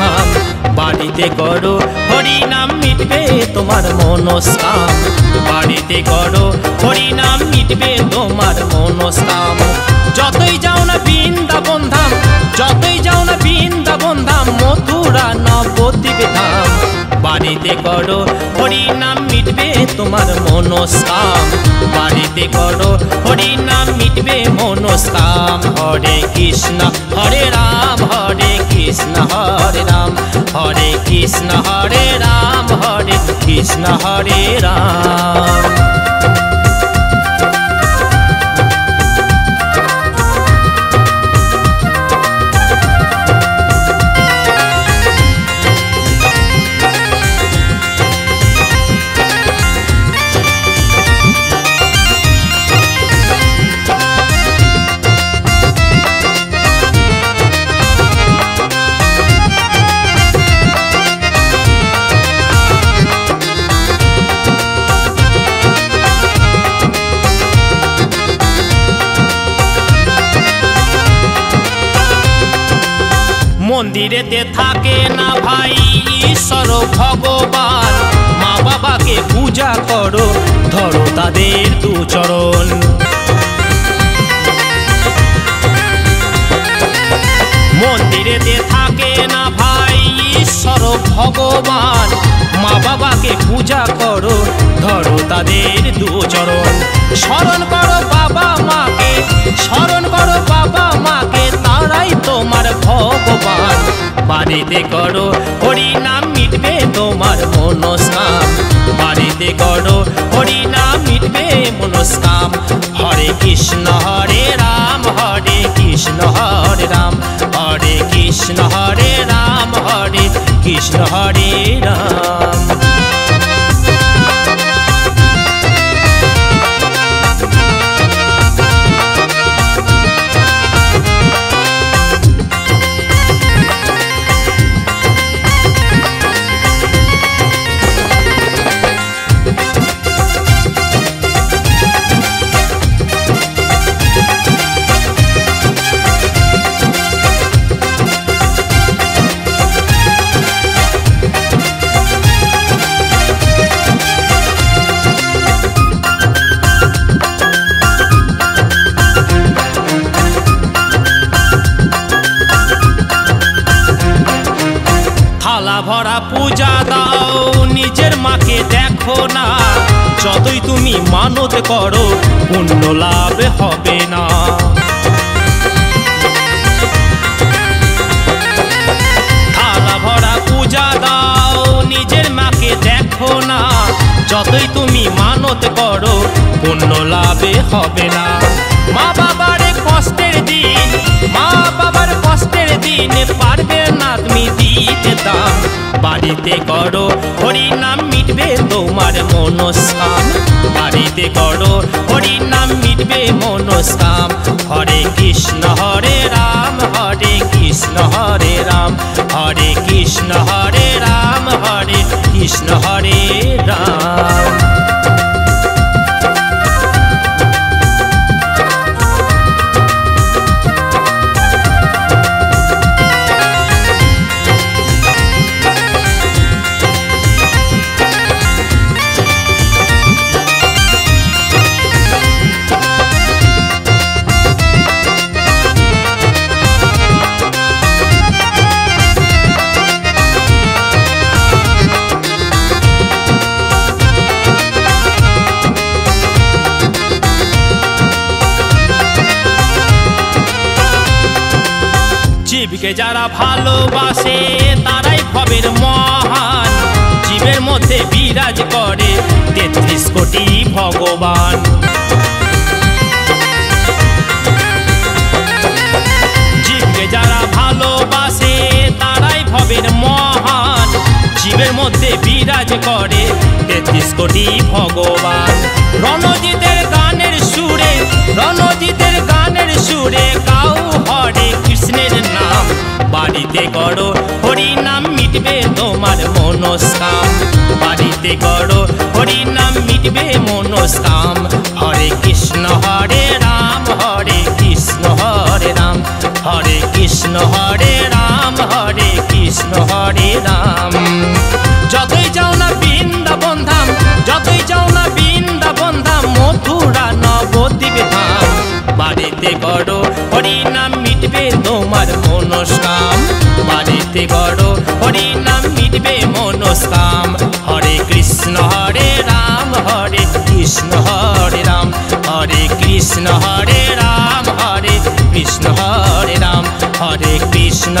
ধাম বাড়িতে করো হরি নাম মিটবে তোমার মনস্কাম। বাড়িতে করো হরি নাম মিটবে তোমার মনস্কাম। যতই যাও না বৃন্দাবন ধাম, যতই যাও না বৃন্দাবন ধাম, মথুরা নবদ্বীপের ধাম। বাড়িতে করো হরি নাম মিটবে তোমার মনস্কাম। বাড়িতে করো হরি নাম মিটবে মনস্কাম। হরে কৃষ্ণ, হরে রাম, হরে কৃষ্ণ হরে রাম হরে কৃষ্ণ হরে রাম হরে কৃষ্ণ হরে রাম মন্দিরেতে থাকে না ভাই, ঈশ্বর ভগবান। মা বাবাকে পূজা করো, ধরো তাদের দু চরণ। মন্দিরেতে থাকে না ভাই, ঈশ্বর ভগবান। মা বাবাকে পূজা করো, ধরো তাদের দু চরণ। স্মরণ করো বাবা মাকে, স্মরণ করো বাবা মাকে, তারাই তোমার ভগবান। বাড়িতে করো, হরিনাম মিটবে তোমার মনস্কাম। বাড়িতে করো, হরিনাম মিটবে মনস্কাম। হরে কৃষ্ণ, হরে রাম, হরে কৃষ্ণ, হরে রাম। হরে কৃষ্ণ, হরে রাম, হরে কৃষ্ণ, হরে রাম। মানত করো পুণ্য লাভ হবে না। থালা ভরা পূজা দাও, নিজের মাকে দেখো না। যতই তুমি মানত করো, পুণ্য লাভে হবে না। মা বাবার কষ্টের দিন, মা বাবার কষ্টের দিন, পারবে না তুমি দিতে দাম বাড়িতে করো হরি নাম মিটবে তোমার মনস্কাম। বাড়িতে করো হরি নাম মিটবে মনস্কাম। হরে কৃষ্ণ, হরে রাম, হরে কৃষ্ণ, হরে রাম। হরে কৃষ্ণ, হরে রাম, হরে কৃষ্ণ, হরে রাম। জীবকে যারা ভালোবাসে, তারাই ভবের মহান। জীবের মধ্যে বিরাজ করে তেত্রিশ কোটি ভগবান। জীবকে যারা ভালোবাসে, তারাই ভবের মহান। জীবের মধ্যে বিরাজ করে তেত্রিশ কোটি ভগবান। রণজিতের গানের সুরে, রণজিতের গানের সুরে, কাউ করো হরি নাম মিটবে তোমার মনস্কাম। বাড়িতে করো হরি নাম মিটবে মনস্কাম। হরে কৃষ্ণ, হরে রাম, হরে কৃষ্ণ, হরে রাম, হরে কৃষ্ণ, হরে বাড়িতে করো হরি নাম মিটবে মনস্কাম। হরে কৃষ্ণ, হরে রাম, হরে কৃষ্ণ, হরে রাম। হরে কৃষ্ণ, হরে রাম, হরে কৃষ্ণ, হরে রাম। হরে কৃষ্ণ